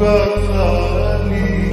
Kali